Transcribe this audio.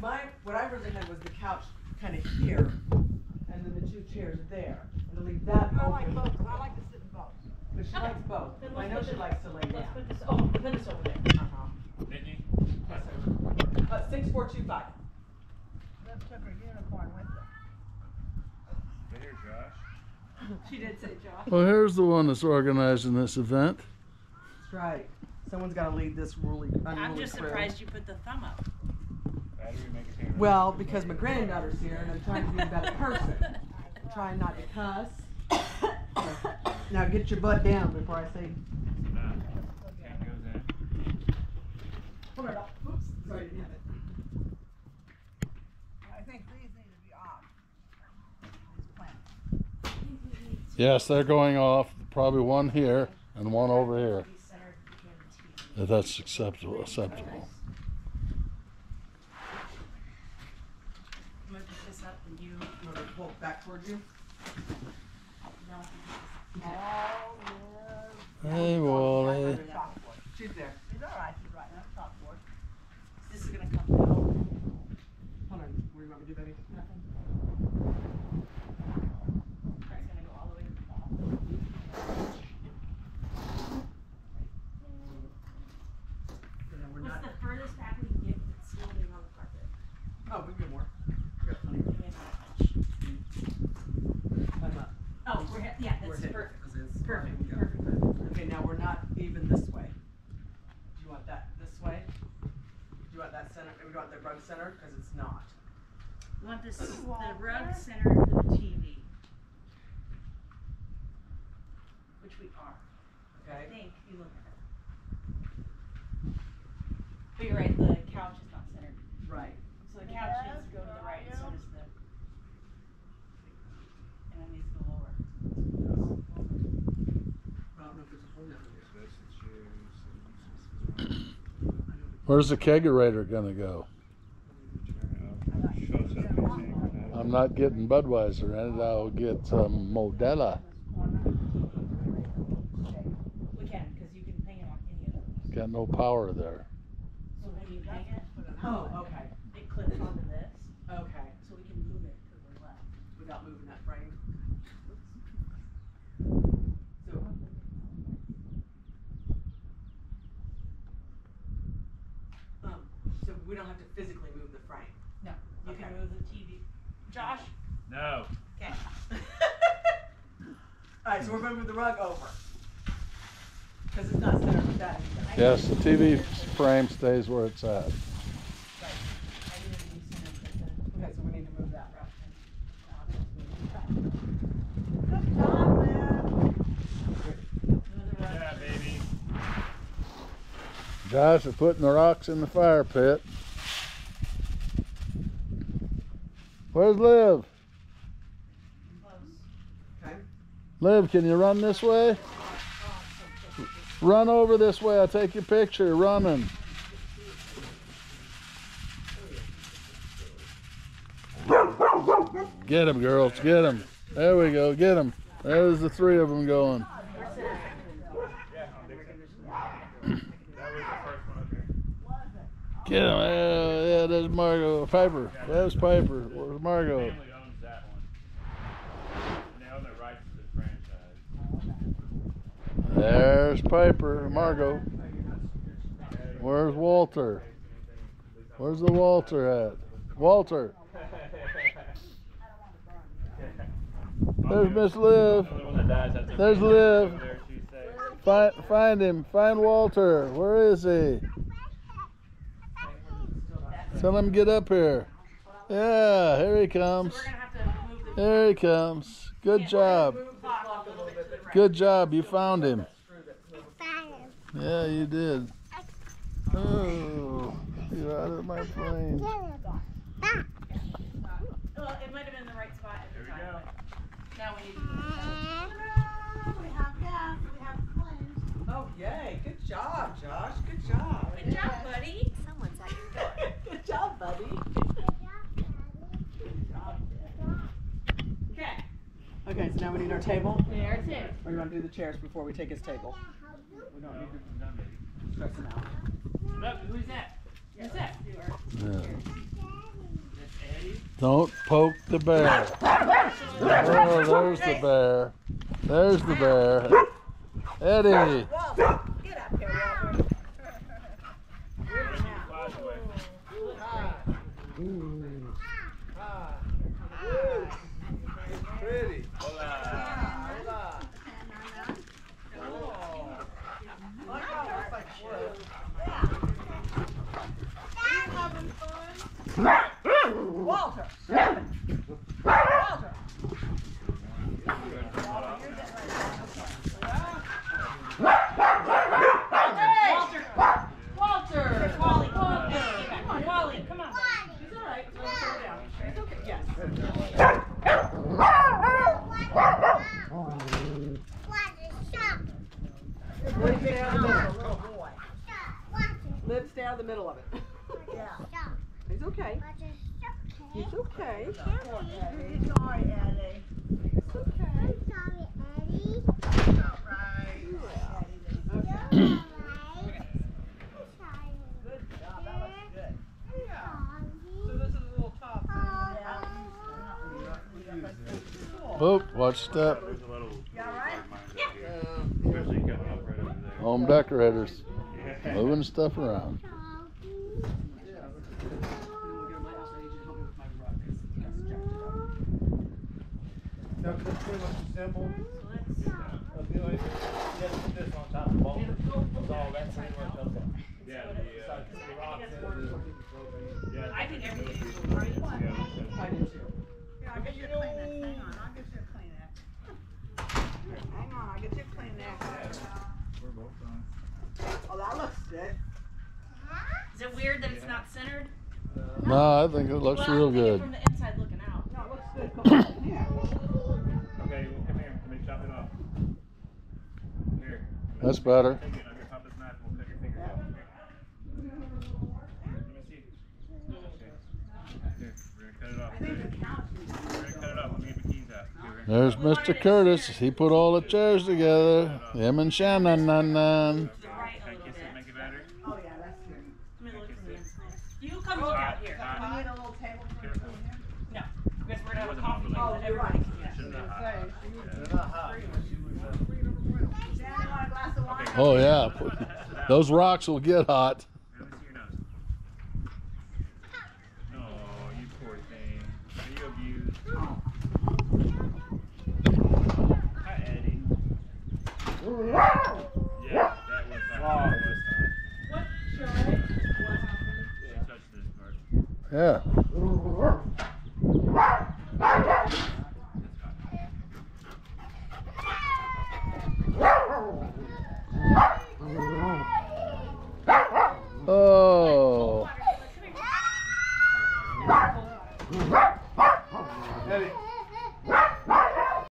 my, what I originally had was the couch kind of here, and then the two chairs there, and to leave that I like open. both, I like to sit in both. But she likes both. Then I let's know put she this- likes to lay down. Let's put this, oh, put this over there. Uh-huh. Nikki? Yes, sir. Uh, six, four, two, five. Let's took her unicorn with her. Right here, Josh. She did say Josh. Well, here's the one that's organizing this event. That's right. Someone's gotta lead this really unruly I'm just crew. surprised you put the thumb up. Well, because my granddaughter's here and I'm trying to be a better person. Trying not to cuss. Now get your butt down before I say. Yes, they're going off. Probably one here and one over here. If that's acceptable. Acceptable. I'm gonna pick this up and you, You want me to pull it back towards you? no. Yeah. Hey, Wally. She's there. She's all right, she's right, that's chalkboard. This is gonna come down. Hold on, where do you want me to do, baby? Nothing. It's gonna go all the way to the bottom. You know, we're What's not, the furthest back we can get with still being on the carpet? oh, we can get more. We got plenty. Give me a minute. I'm up. Oh, we're, hit- yeah, We're that's hit. perfect. This is- Perfect, yeah. perfect, perfect. Okay, now we're not even this way. Do you want that this way? Do you want that center, do you want the rug center? Cause it's not. We want this, the rug there- centered to the TV. Which we are. I Okay? think, if you look at it. But you're right, the couch is not centered. Right. So the couch needs to go to the right, and so does the. And it needs to go lower. I don't know if there's a hole down here. This is yours. Where's the kegerator gonna go? Show us up using. I'm not getting Budweiser in it. I'll get um, Modelo. We can, cause you can hang it on any of those. Got no power there. So when you hang it, Oh, okay, it clips onto this, okay. so we can move it to the left. Without moving that frame. So. Um, so we don't have to physically move the frame. No, you can move the TV. Josh? No. Okay. Alright, so we're gonna move the rug over. Cause it's not centered with that either. Yes, the TV frame stays where it's at. I didn't be centered with the. Okay, so we need to move that. Good job, man. Move the rug. Yeah, baby. Josh is putting the rocks in the fire pit. Where's Liv? Okay? Liv, can you run this way? Run over this way. I'll take your picture running. Get him, girls. Get him. There we go. Get him. There's the three of them going. Yeah, I'll fix it. That was the first one up here. Get him. Yeah, there's Margot. Piper. Piper. Where's? That one. And they own the rights to the franchise. There's Piper. Margot. Where's Walter? Where's the Walter at? Walter. There's Miss Liv. The one that dies has to There's Liv. there, she's safe. Find, find him. Find Walter. Where is he? Tell him get up here. Yeah, here he comes. we're gonna have to move the. There he comes. Good job. Move the clock a little bit to the right. Good job. You found him. Yeah, you did. Oh, you're out of my frame. Well, it might have been the right spot at the There we time, go. but now we need to move. We have gas, we have flames. Oh, yay. Good job, Josh. Good job. Good job, buddy. Someone's at your door. Good job, buddy. Okay. Okay, so now we need our table. There it is. Or you want to do the chairs before we take his table? We don't need to stress him out. Look, who's that? Who's that? Yeah. Don't poke the bear. Oh, there's the bear. There's the bear. Eddie. Walter, Smack! Oop, watch step. There's a little. You all oh, right? Especially coming up right over there. Home decorators. Yeah. Moving stuff around. No, this is pretty much simple. Uh, the only- you have to put this on top of the ball. So that's pretty much okay. Yeah, the, uh, The rocks and yeah. I think everything is great. I do too. Yeah, I'll get you a Kleenex. Hang on, I'll get you a Kleenex. Hang on, I'll get you a Kleenex. We're both on. Oh, that looks good. Is it weird that it's not centered? No, I think it looks well, real I'm thinking good. We're gonna- There's Mr. Curtis. He put all the chairs together. Him and Shannon. Nan, nan. Okay. right a Can I little kiss bit. it? Make it better. Oh, yeah, that's good. Let me look from the inside. You come look out here. Hot. We need a little table for you Careful. here. No, because we're gonna have a Wasn't coffee overly- table Oh, that you're right. everybody can use. Shouldn't have hot. They're not hot. She was, uh, Shannon, want a glass of wine? Oh, yeah. Those rocks will get hot. Here,